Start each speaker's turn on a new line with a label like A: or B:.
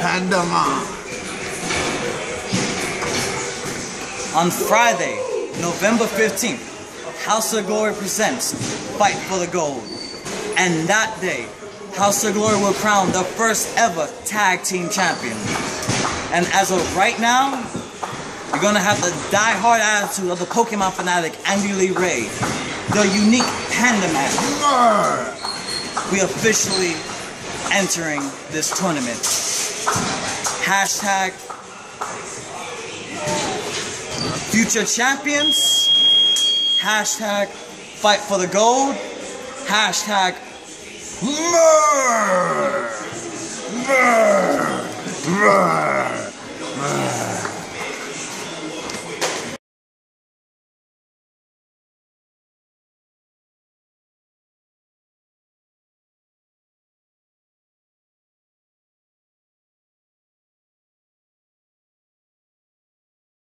A: Panama.
B: On Friday, November 15th, House of Glory presents Fight for the Gold. And that day, House of Glory will crown the first ever tag team champion. And as of right now, you're gonna have the die-hard attitude of the Pokemon fanatic Andy Lee Ray, the unique Panda Man. We officially entering this tournament. Hashtag future champions. Hashtag fight for the gold. Hashtag
A: Murr! Murr! Murr! Murr!